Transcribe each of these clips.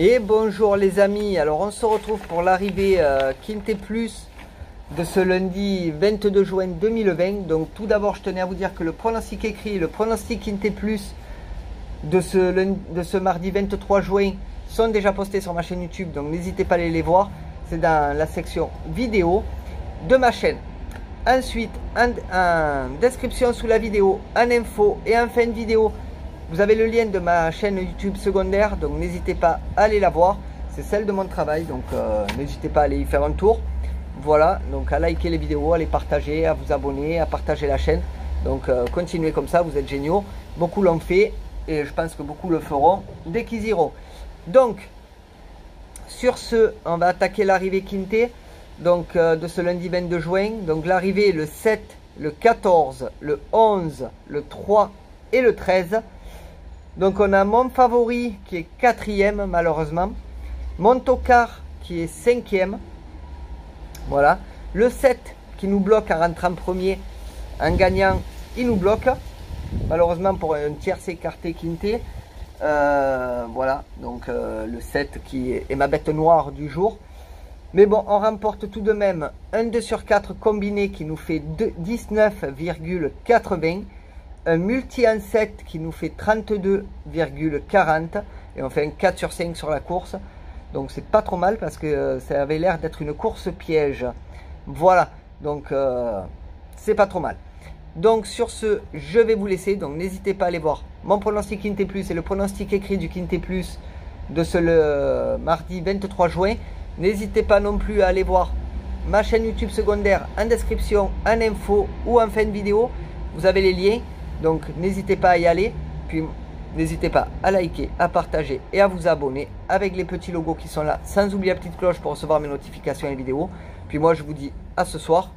Et bonjour les amis, alors on se retrouve pour l'arrivée euh, Plus de ce lundi 22 juin 2020. Donc tout d'abord je tenais à vous dire que le pronostic écrit le pronostic Quintet Plus de ce, de ce mardi 23 juin sont déjà postés sur ma chaîne YouTube. Donc n'hésitez pas à aller les voir. C'est dans la section vidéo de ma chaîne. Ensuite, en, description sous la vidéo, en info et en fin de vidéo, vous avez le lien de ma chaîne YouTube secondaire, donc n'hésitez pas à aller la voir. C'est celle de mon travail, donc euh, n'hésitez pas à aller y faire un tour. Voilà, donc à liker les vidéos, à les partager, à vous abonner, à partager la chaîne. Donc euh, continuez comme ça, vous êtes géniaux. Beaucoup l'ont fait et je pense que beaucoup le feront dès qu'ils iront. Donc, sur ce, on va attaquer l'arrivée Quintet donc, euh, de ce lundi 22 juin. Donc l'arrivée le 7, le 14, le 11, le 3 et le 13. Donc on a mon favori qui est quatrième malheureusement. Mon tocard qui est cinquième. Voilà. Le 7 qui nous bloque en rentrant premier. En gagnant, il nous bloque. Malheureusement pour un tierce écarté quinté. Euh, voilà, donc euh, le 7 qui est, ma bête noire du jour. Mais bon, on remporte tout de même un 2 sur 4 combiné qui nous fait 19,80. Un multi en 7 qui nous fait 32,40. Et on fait un 4 sur 5 sur la course. Donc c'est pas trop mal parce que euh, ça avait l'air d'être une course piège. Voilà, donc euh, c'est pas trop mal. Donc sur ce, je vais vous laisser. Donc n'hésitez pas à aller voir mon pronostic Quintet Plus et le pronostic écrit du Quintet Plus de ce mardi 23 juin. N'hésitez pas non plus à aller voir ma chaîne YouTube secondaire en description, en info ou en fin de vidéo. Vous avez les liens, donc n'hésitez pas à y aller. Puis n'hésitez pas à liker, à partager et à vous abonner avec les petits logos qui sont là. Sans oublier la petite cloche pour recevoir mes notifications et les vidéos. Puis moi je vous dis à ce soir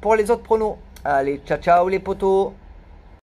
pour les autres pronos. Allez, ciao ciao les potos